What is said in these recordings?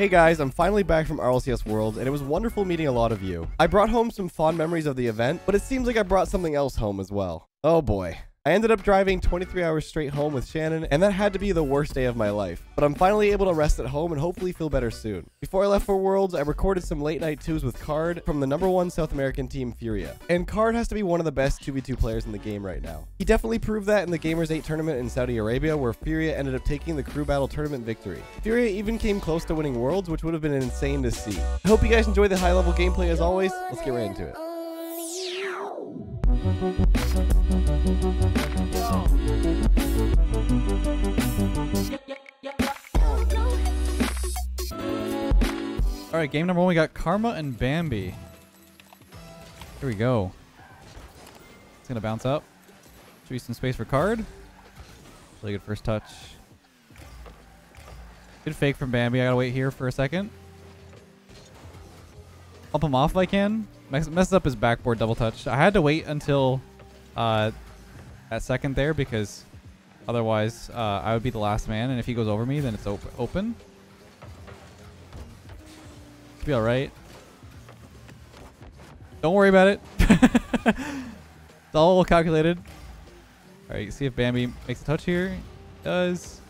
Hey guys, I'm finally back from RLCS Worlds, and it was wonderful meeting a lot of you. I brought home some fond memories of the event, but it seems like I brought something else home as well. Oh boy. I ended up driving 23 hours straight home with Shannon, and that had to be the worst day of my life. But I'm finally able to rest at home and hopefully feel better soon. Before I left for Worlds, I recorded some late night twos with Card from the number one South American team, Furia. And Card has to be one of the best 2v2 players in the game right now. He definitely proved that in the Gamers 8 tournament in Saudi Arabia, where Furia ended up taking the crew battle tournament victory. Furia even came close to winning Worlds, which would have been insane to see. I hope you guys enjoy the high level gameplay as always. Let's get right into it. All right, game number one, we got Karma and Bambi. Here we go. It's gonna bounce up. Should be some space for card. Really good first touch. Good fake from Bambi. I gotta wait here for a second. Pump him off if I can. Mess messes up his backboard double touch. I had to wait until uh, that second there because otherwise uh, I would be the last man, and if he goes over me, then it's op open. Be alright. Don't worry about it. it's all calculated. Alright, see if Bambi makes a touch here. Does.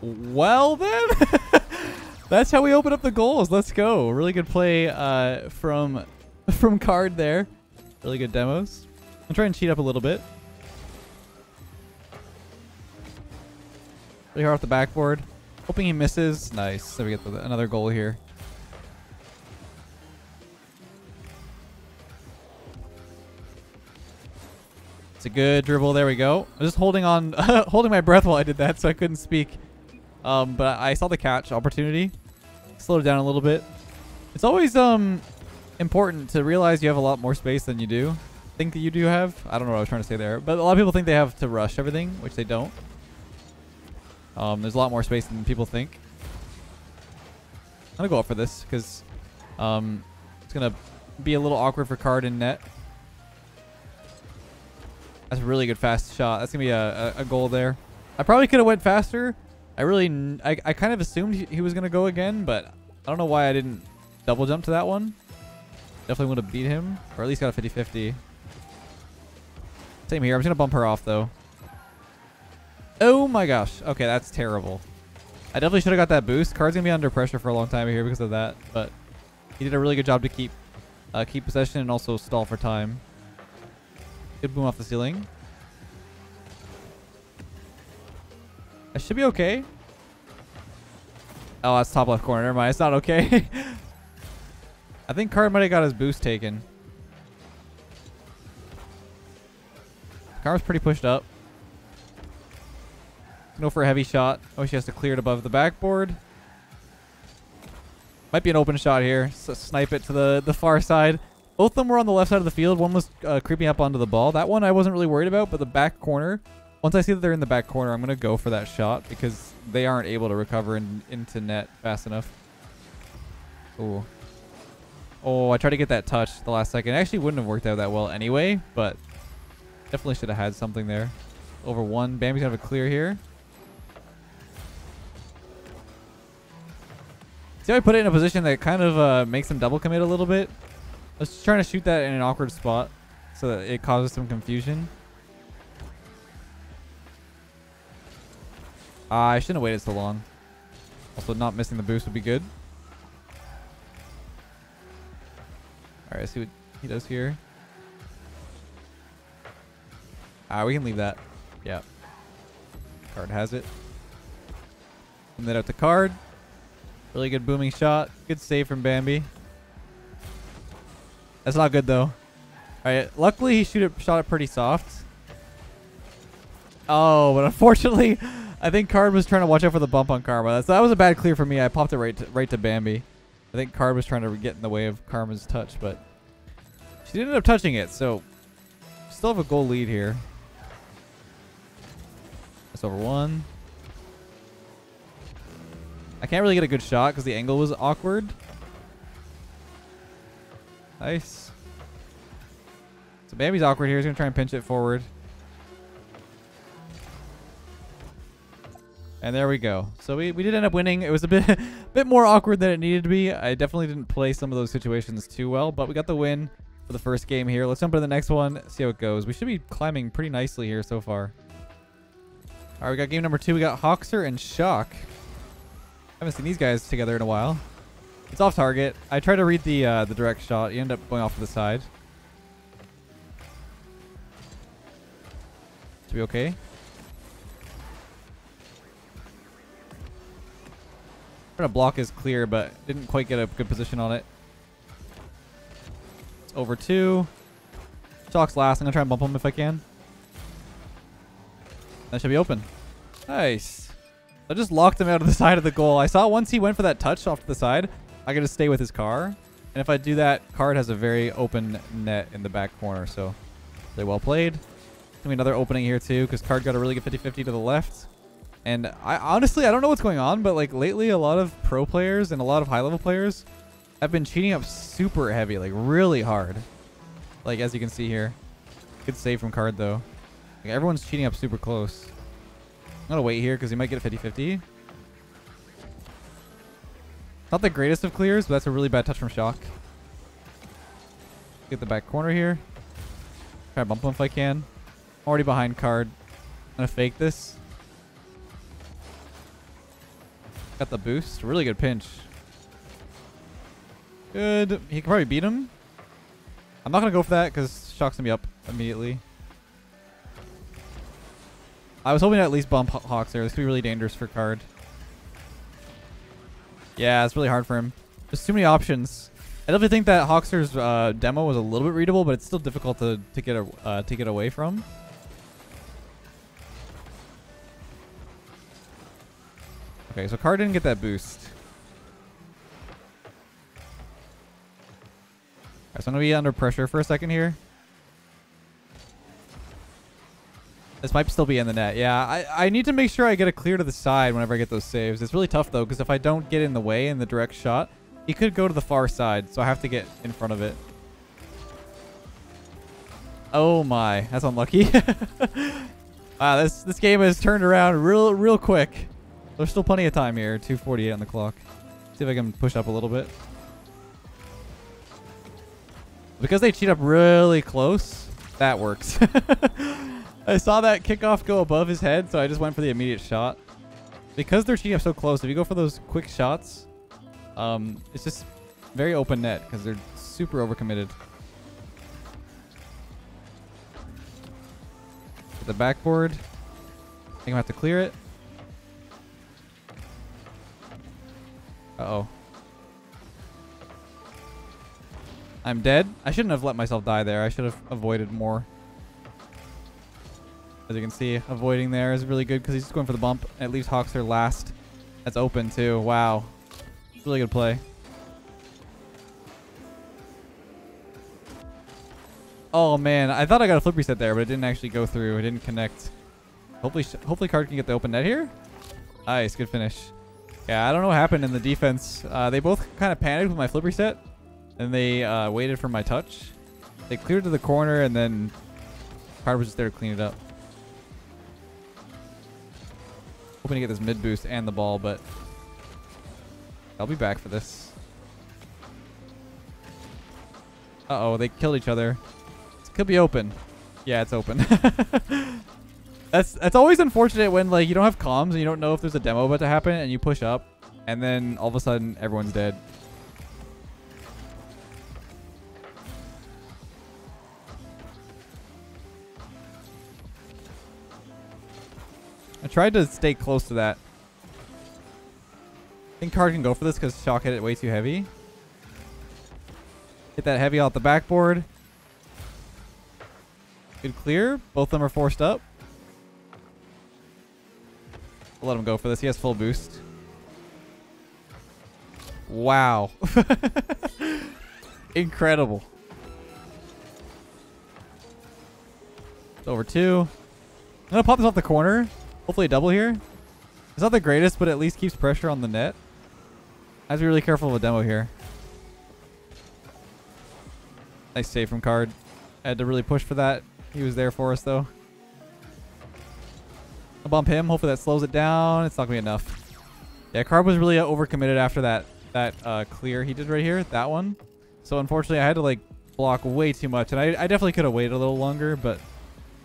Well then. That's how we open up the goals. Let's go. Really good play uh, from from Card there. Really good demos. I'm trying to cheat up a little bit. Really hard off the backboard. Hoping he misses. Nice. So we get the, another goal here. It's a good dribble. There we go. I was just holding on, holding my breath while I did that, so I couldn't speak. Um, but I saw the catch opportunity. Slowed down a little bit. It's always um important to realize you have a lot more space than you do. Think that you do have. I don't know what I was trying to say there, but a lot of people think they have to rush everything, which they don't. Um, there's a lot more space than people think. I'm gonna go up for this because um, it's gonna be a little awkward for card in net. That's a really good fast shot. That's gonna be a, a, a goal there. I probably could have went faster. I really, I, I kind of assumed he, was gonna go again, but I don't know why I didn't double jump to that one. Definitely would have beat him, or at least got a 50-50. Same here. I'm just gonna bump her off though. Oh my gosh. Okay, that's terrible. I definitely should have got that boost. Card's gonna be under pressure for a long time here because of that, but he did a really good job to keep uh, keep possession and also stall for time. Good boom off the ceiling. I should be okay. Oh, that's top left corner. Never mind. It's not okay. I think Card might have got his boost taken. Car was pretty pushed up. Go for a heavy shot. Oh, she has to clear it above the backboard. Might be an open shot here. So snipe it to the, the far side. Both of them were on the left side of the field. One was uh, creeping up onto the ball. That one I wasn't really worried about, but the back corner, once I see that they're in the back corner, I'm going to go for that shot because they aren't able to recover in, into net fast enough. Ooh. Oh, I tried to get that touch the last second. It actually wouldn't have worked out that well anyway, but definitely should have had something there. Over one. Bambi's going to have a clear here. See how I put it in a position that kind of uh, makes them double commit a little bit? I was trying to shoot that in an awkward spot so that it causes some confusion. Uh, I shouldn't have waited so long. Also, not missing the boost would be good. Alright, let's see what he does here. Ah, we can leave that. Yeah. Card has it. Send that out to card. Really good booming shot. Good save from Bambi. That's not good though. Alright, luckily he shoot it, shot it pretty soft. Oh, but unfortunately, I think Card was trying to watch out for the bump on Karma. So that was a bad clear for me. I popped it right to, right to Bambi. I think Card was trying to get in the way of Karma's touch, but she ended up touching it, so still have a goal lead here. That's over one. I can't really get a good shot because the angle was awkward. Nice. So Bambi's awkward here. He's going to try and pinch it forward. And there we go. So we, we did end up winning. It was a bit bit more awkward than it needed to be. I definitely didn't play some of those situations too well, but we got the win for the first game here. Let's jump into the next one, see how it goes. We should be climbing pretty nicely here so far. All right, we got game number two. We got Hoxer and Shock. Haven't seen these guys together in a while. It's off target. I try to read the uh, the direct shot. You end up going off to the side. To be okay. Trying to block is clear, but didn't quite get a good position on it. It's over two. Shock's last. I'm gonna try and bump him if I can. That should be open. Nice. I just locked him out of the side of the goal. I saw once he went for that touch off to the side, I gotta stay with his car. And if I do that, card has a very open net in the back corner. So, really well played. Give me another opening here too, because card got a really good 50-50 to the left. And I honestly, I don't know what's going on, but like lately, a lot of pro players and a lot of high level players have been cheating up super heavy, like really hard. Like as you can see here. Good save from card though. Like, everyone's cheating up super close. I'm gonna wait here because he might get a 50-50. Not the greatest of clears, but that's a really bad touch from Shock. Get the back corner here. Try bump him if I can. Already behind card. Gonna fake this. Got the boost. Really good pinch. Good. He can probably beat him. I'm not gonna go for that because Shock's gonna be up immediately. I was hoping to at least bump Hawks there. This could be really dangerous for card. Yeah, it's really hard for him. There's too many options. I definitely think that Hoxer's uh, demo was a little bit readable, but it's still difficult to, to get a, uh, to get away from. Okay, so Card didn't get that boost. So I'm gonna be under pressure for a second here. This might still be in the net. Yeah, I, I need to make sure I get a clear to the side whenever I get those saves. It's really tough, though, because if I don't get in the way in the direct shot, he could go to the far side, so I have to get in front of it. Oh my, that's unlucky. wow, this this game has turned around real real quick. There's still plenty of time here. 248 on the clock. See if I can push up a little bit. Because they cheat up really close, that works. I saw that kickoff go above his head, so I just went for the immediate shot. Because they're cheating up so close, if you go for those quick shots, um, it's just very open net because they're super overcommitted. the backboard. I think I'm gonna have to clear it. Uh oh. I'm dead. I shouldn't have let myself die there. I should have avoided more. As you can see, avoiding there is really good because he's just going for the bump. It leaves Hoxer last. That's open too. Wow. Really good play. Oh man, I thought I got a flip reset there, but it didn't actually go through. It didn't connect. Hopefully, hopefully card can get the open net here. Nice, good finish. Yeah, I don't know what happened in the defense. Uh, they both kind of panicked with my flip reset, and they uh, waited for my touch. They cleared to the corner, and then card was just there to clean it up. Hoping to get this mid boost and the ball, but I'll be back for this. Uh-oh, they killed each other. This could be open. Yeah, it's open. that's that's always unfortunate when like you don't have comms and you don't know if there's a demo about to happen and you push up and then all of a sudden everyone's dead. Tried to stay close to that. I think card can go for this because shock hit it way too heavy. Hit that heavy off the backboard. Good clear. Both of them are forced up. I'll let him go for this. He has full boost. Wow. Incredible. It's over two. I'm going to pop this off the corner. Hopefully a double here. It's not the greatest, but at least keeps pressure on the net. I have to be really careful of a demo here. Nice save from card. I had to really push for that. He was there for us though. I'll bump him. Hopefully that slows it down. It's not going to be enough. Yeah, Card was really overcommitted after that that uh, clear he did right here, that one. So unfortunately, I had to like block way too much, and I, I definitely could have waited a little longer, but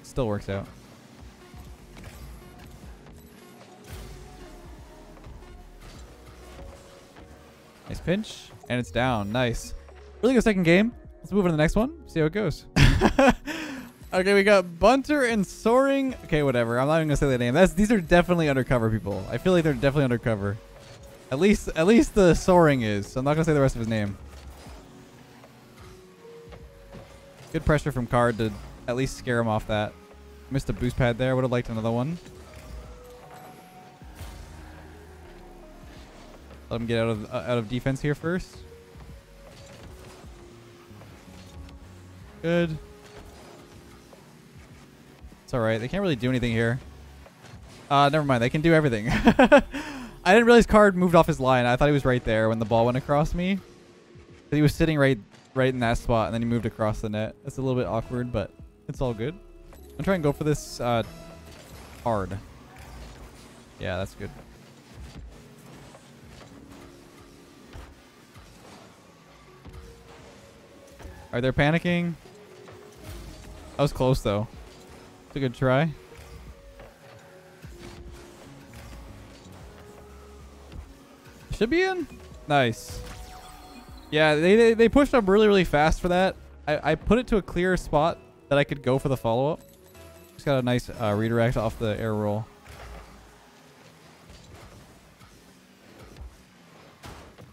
still works out. Nice pinch, and it's down. Nice. Really good second game. Let's move on to the next one. See how it goes. okay, we got Bunter and Soaring. Okay, whatever. I'm not even gonna say the name. That's these are definitely undercover people. I feel like they're definitely undercover. At least, at least the Soaring is. So I'm not gonna say the rest of his name. Good pressure from Card to at least scare him off that. Missed a boost pad there. Would have liked another one. Let him get out of uh, out of defense here first. Good. It's alright. They can't really do anything here. Uh, never mind. They can do everything. I didn't realize Card moved off his line. I thought he was right there when the ball went across me. He was sitting right right in that spot, and then he moved across the net. That's a little bit awkward, but it's all good. I'm trying to go for this uh, hard. Yeah, that's good. Are they panicking? That was close, though. It's a good try. Should be in. Nice. Yeah, they, they, they pushed up really, really fast for that. I, I put it to a clear spot that I could go for the follow-up. Just got a nice uh, redirect off the air roll.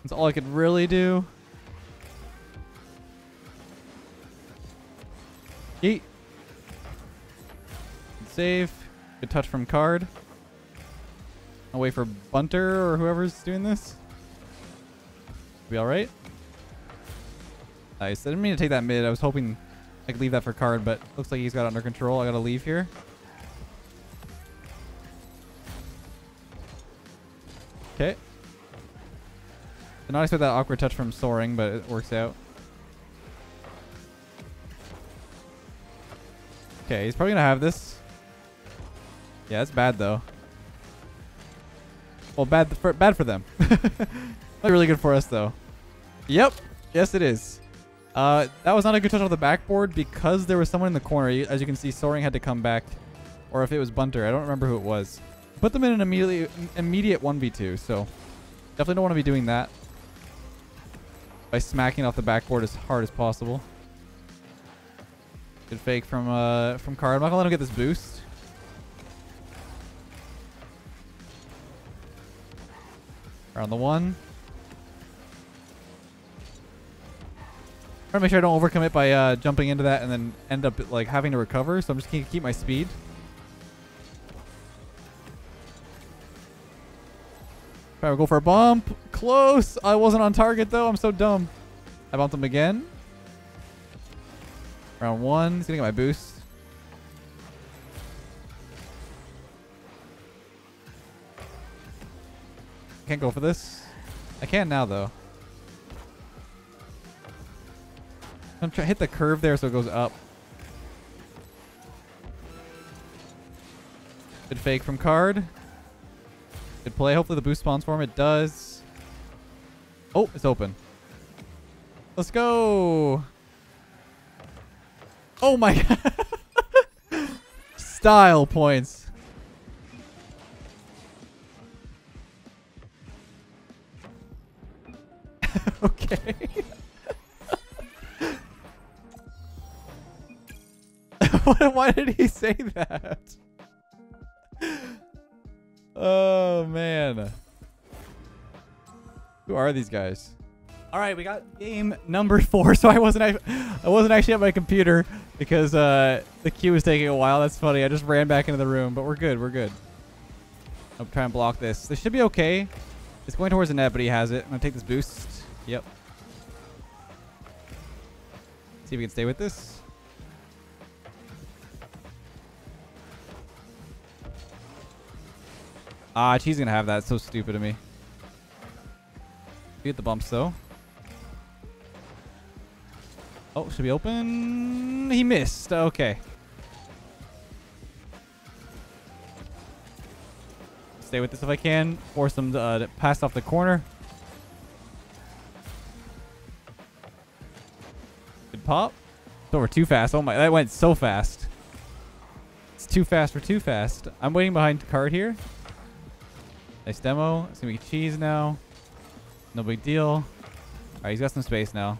That's all I could really do. Yeet. Save. Good touch from card. I'll wait for Bunter or whoever's doing this. Be alright? Nice. I didn't mean to take that mid. I was hoping I could leave that for card, but looks like he's got it under control. I gotta leave here. Okay. Did not expect that awkward touch from Soaring, but it works out. Okay, he's probably gonna have this. Yeah, it's bad though. Well, bad for bad for them. not really good for us though. Yep. Yes, it is. Uh, that was not a good touch off the backboard because there was someone in the corner. As you can see, Soaring had to come back, or if it was Bunter, I don't remember who it was. Put them in an immediate immediate 1v2, so definitely don't want to be doing that by smacking off the backboard as hard as possible. Good fake from uh from Card. I'm not gonna let him get this boost. Around the one. Trying to make sure I don't overcommit by uh, jumping into that and then end up like having to recover. So I'm just gonna keep my speed. Try to go for a bump. Close. I wasn't on target though. I'm so dumb. I bumped him again. Round one. He's gonna get my boost. Can't go for this. I can now though. I'm trying to hit the curve there so it goes up. Good fake from card. Good play. Hopefully the boost spawns for him. It does. Oh, it's open. Let's go. Oh my god. Style points. okay. Why did he say that? Oh man. Who are these guys? All right, we got game number four. So I wasn't I wasn't actually at my computer because uh, the queue was taking a while. That's funny. I just ran back into the room, but we're good. We're good. I'm trying to block this. This should be okay. It's going towards the net, but he has it. I'm gonna take this boost. Yep. See if we can stay with this. Ah, she's gonna have that. It's so stupid of me. Get the bumps though. Oh, should be open. He missed. Okay. stay with this if I can. Force them to, uh, to pass off the corner. Good pop. It's over too fast. Oh my, that went so fast. It's too fast for too fast. I'm waiting behind card here. Nice demo. It's gonna be cheese now. No big deal. All right, he's got some space now.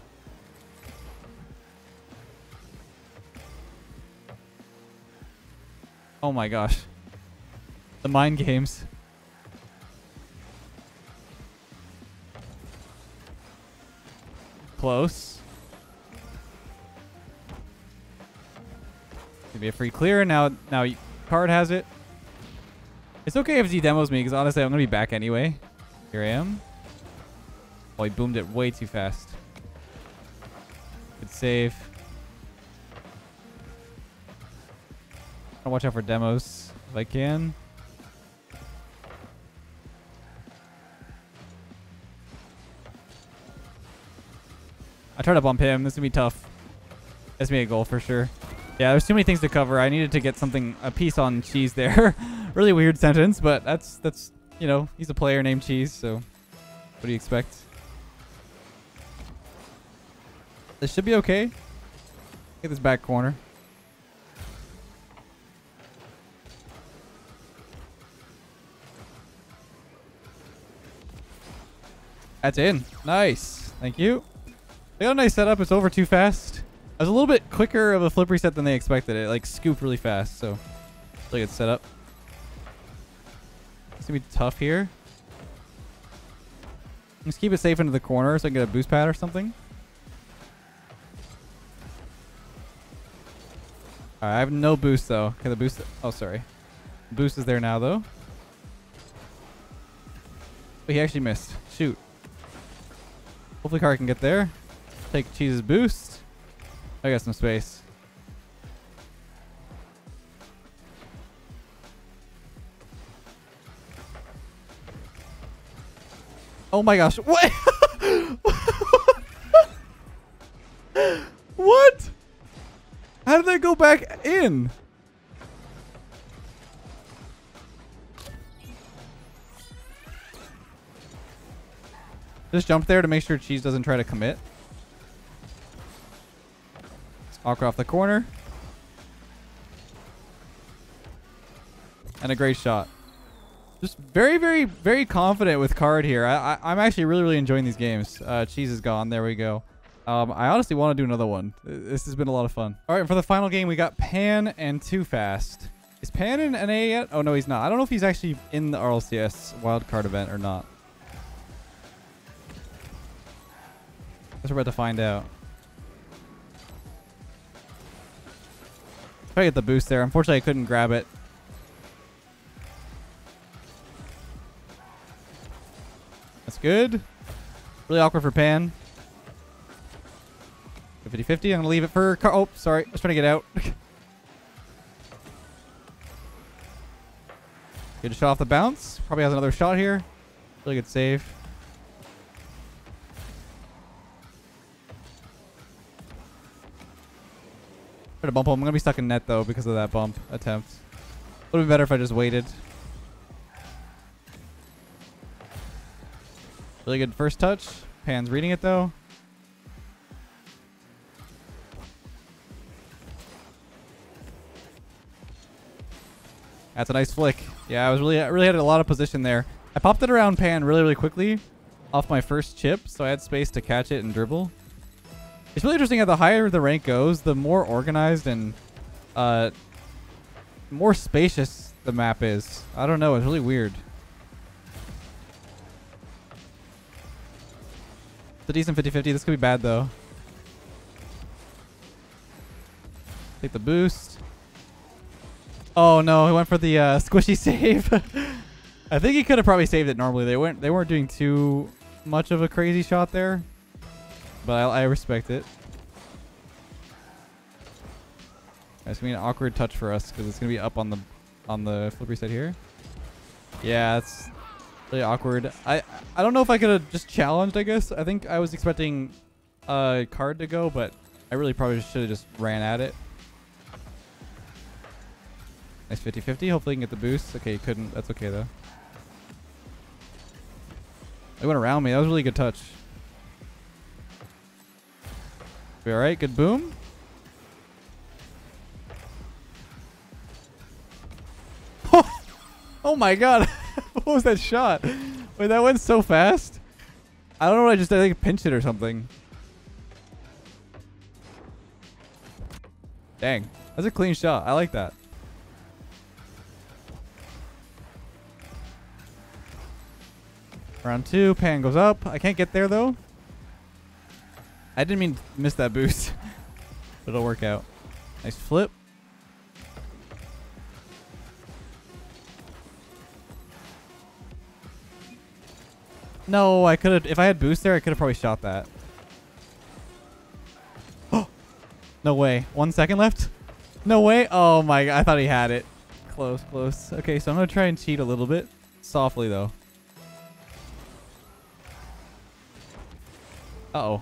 Oh my gosh. The mind games. Close. Gonna be a free clear. Now, now card has it. It's okay if he demos me, because honestly, I'm gonna be back anyway. Here I am. Oh, he boomed it way too fast. Good save. Watch out for demos if I can. I tried to bump him. This is gonna be tough. That's me a goal for sure. Yeah, there's too many things to cover. I needed to get something, a piece on Cheese there. really weird sentence, but that's, that's, you know, he's a player named Cheese, so what do you expect? This should be okay. Get this back corner. That's in. Nice. Thank you. They got a nice setup. It's over too fast. I was a little bit quicker of a flip reset than they expected. It like scooped really fast, so really good setup. It's gonna be tough here. Just keep it safe into the corner so I can get a boost pad or something. I have no boost though. Okay, the boost. Oh, sorry. Boost is there now though. But he actually missed. Shoot. Hopefully car can get there. Take Cheese's boost. I got some space. Oh my gosh. What? what? How did they go back in? Just jump there to make sure Cheese doesn't try to commit. Walk off the corner. And a great shot. Just very, very, very confident with card here. I, I, am actually really, really enjoying these games. Uh, cheese is gone. There we go. Um, I honestly want to do another one. This has been a lot of fun. All right, for the final game, we got Pan and Too Fast. Is Pan in NA yet? Oh, no, he's not. I don't know if he's actually in the RLCS wildcard event or not. Guess we're about to find out. Try to get the boost there. Unfortunately, I couldn't grab it. That's good. Really awkward for Pan. 50-50. I'm going to leave it for... Car oh, sorry. I was trying to get out. good shot off the bounce. Probably has another shot here. Really good save. To bump him. I'm gonna be stuck in net though because of that bump attempt. Would have been better if I just waited. Really good first touch. Pan's reading it though. That's a nice flick. Yeah, I was really, really had a lot of position there. I popped it around Pan really, really quickly off my first chip, so I had space to catch it and dribble. It's really interesting how the higher the rank goes, the more organized and uh, more spacious the map is. I don't know. It's really weird. It's a decent 50-50. This could be bad, though. Take the boost. Oh, no. He went for the uh, squishy save. I think he could have probably saved it normally. They weren't, they weren't doing too much of a crazy shot there. But I, I respect it. It's gonna be an awkward touch for us because it's gonna be up on the on the flip side here. Yeah, it's really awkward. I I don't know if I could have just challenged. I guess I think I was expecting a card to go, but I really probably should have just ran at it. Nice 50-50. Hopefully, you can get the boost. Okay, you couldn't. That's okay though. It went around me. That was a really good touch. We alright? Good boom. oh my god. what was that shot? Wait, that went so fast. I don't know I just. I think pinched it or something. Dang. That's a clean shot. I like that. Round two. Pan goes up. I can't get there though. I didn't mean to miss that boost. it'll work out. Nice flip. No, I could have. If I had boost there, I could have probably shot that. Oh, no way. One second left. No way. Oh my! I thought he had it. Close, close. Okay, so I'm gonna try and cheat a little bit, softly though. Uh oh.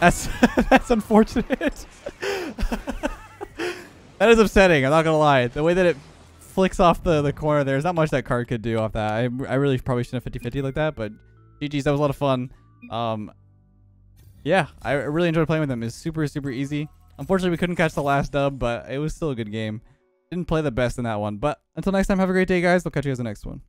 That's that's unfortunate. that is upsetting. I'm not gonna lie. The way that it flicks off the, the corner, there's not much that card could do off that. I, I really probably shouldn't have 50-50 like that, but GG's, that was a lot of fun. Um, yeah, I really enjoyed playing with him. It's super, super easy. Unfortunately, we couldn't catch the last dub, but it was still a good game. Didn't play the best in that one. But until next time, have a great day, guys. I'll catch you guys in the next one.